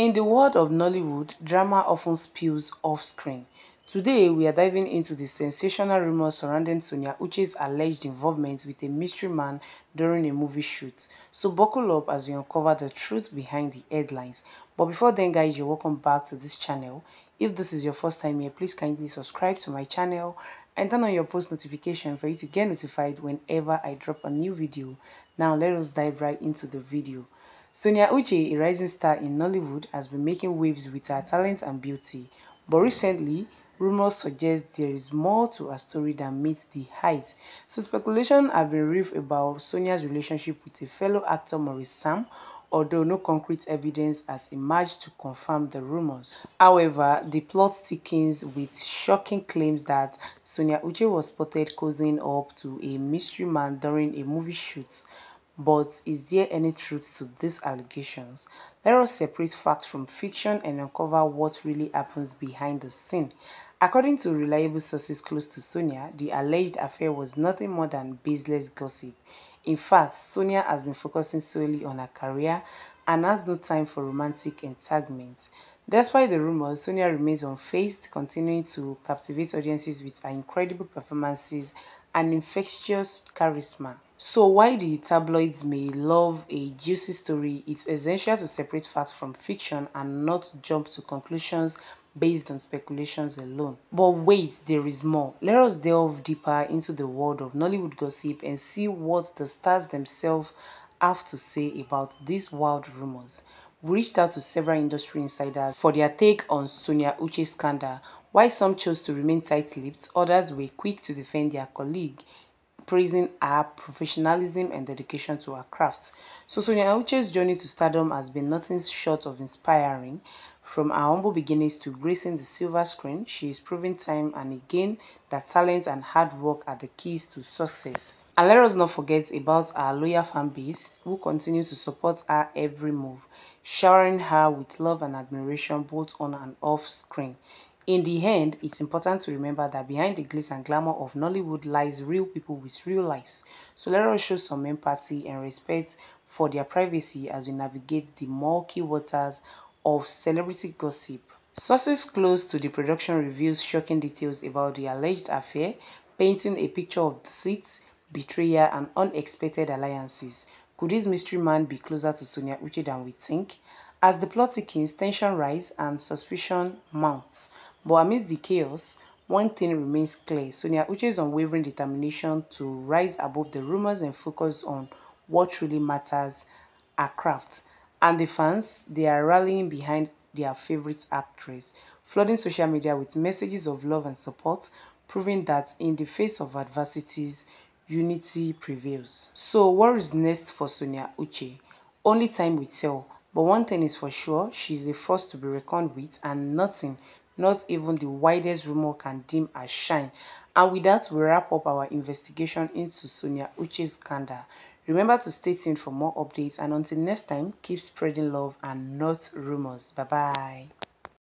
In the world of Nollywood, drama often spills off-screen. Today, we are diving into the sensational rumors surrounding Sonia Uche's alleged involvement with a mystery man during a movie shoot. So buckle up as we uncover the truth behind the headlines. But before then guys, you're welcome back to this channel. If this is your first time here, please kindly subscribe to my channel and turn on your post notification for you to get notified whenever I drop a new video. Now let us dive right into the video. Sonia Uche, a rising star in Nollywood, has been making waves with her talent and beauty. But recently, rumors suggest there is more to her story than meets the height. So speculation have been rife about Sonia's relationship with a fellow actor Maurice Sam, although no concrete evidence has emerged to confirm the rumors. However, the plot thickens with shocking claims that Sonia Uche was spotted cozying up to a mystery man during a movie shoot. But is there any truth to these allegations? Let us separate facts from fiction and uncover what really happens behind the scene. According to reliable sources close to Sonia, the alleged affair was nothing more than baseless gossip. In fact, Sonia has been focusing solely on her career and has no time for romantic entanglement. Despite the rumors, Sonia remains unfazed, continuing to captivate audiences with her incredible performances and infectious charisma. So while the tabloids may love a juicy story, it's essential to separate facts from fiction and not jump to conclusions based on speculations alone. But wait, there is more. Let us delve deeper into the world of Nollywood gossip and see what the stars themselves have to say about these wild rumors. We reached out to several industry insiders for their take on Sonia Uche's scandal. While some chose to remain tight-lipped, others were quick to defend their colleague praising her professionalism and dedication to her craft. So Sonia Uche's journey to stardom has been nothing short of inspiring. From her humble beginnings to gracing the silver screen, she is proving time and again that talent and hard work are the keys to success. And let us not forget about our loyal fan base who continue to support her every move, showering her with love and admiration both on and off screen. In the end, it's important to remember that behind the glitz and glamour of Nollywood lies real people with real lives. So let us show some empathy and respect for their privacy as we navigate the murky waters of celebrity gossip. Sources close to the production reveals shocking details about the alleged affair, painting a picture of deceit, betrayal and unexpected alliances. Could this mystery man be closer to Sonia Uche than we think? As the plot thickens, tension rises and suspicion mounts. But amidst the chaos, one thing remains clear. Sonia Uche's unwavering determination to rise above the rumors and focus on what truly matters, her craft. And the fans, they are rallying behind their favorite actress, flooding social media with messages of love and support, proving that in the face of adversities, unity prevails. So what is next for Sonia Uche? Only time will tell. But one thing is for sure, she's the first to be reckoned with and nothing, not even the widest rumor can dim her shine. And with that, we wrap up our investigation into Sonia Uche's scandal. Remember to stay tuned for more updates and until next time, keep spreading love and not rumors. Bye-bye.